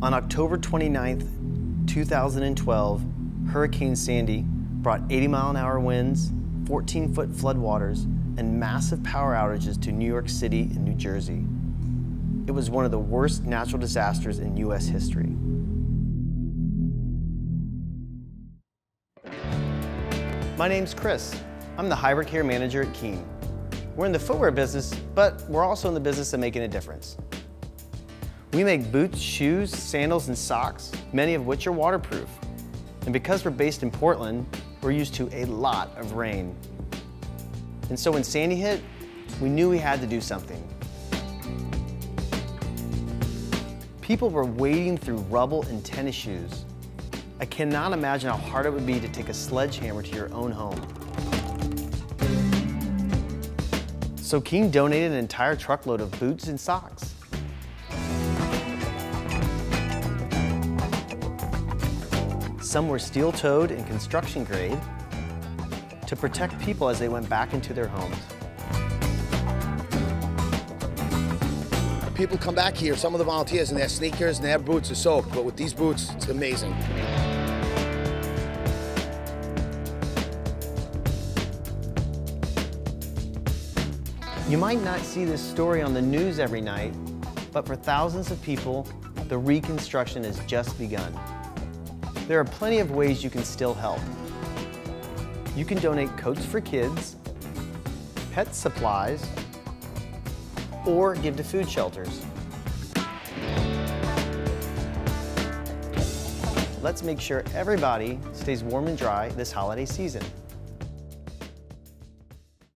On October 29, 2012, Hurricane Sandy brought 80 mile an hour winds, 14 foot floodwaters, and massive power outages to New York City and New Jersey. It was one of the worst natural disasters in U.S. history. My name's Chris. I'm the hybrid care manager at Keen. We're in the footwear business, but we're also in the business of making a difference. We make boots, shoes, sandals, and socks, many of which are waterproof. And because we're based in Portland, we're used to a lot of rain. And so when Sandy hit, we knew we had to do something. People were wading through rubble in tennis shoes. I cannot imagine how hard it would be to take a sledgehammer to your own home. So Keen donated an entire truckload of boots and socks. Some were steel-toed and construction grade to protect people as they went back into their homes. People come back here, some of the volunteers, and their sneakers and their boots are soaked, but with these boots, it's amazing. You might not see this story on the news every night, but for thousands of people, the reconstruction has just begun. There are plenty of ways you can still help. You can donate coats for kids, pet supplies, or give to food shelters. Let's make sure everybody stays warm and dry this holiday season.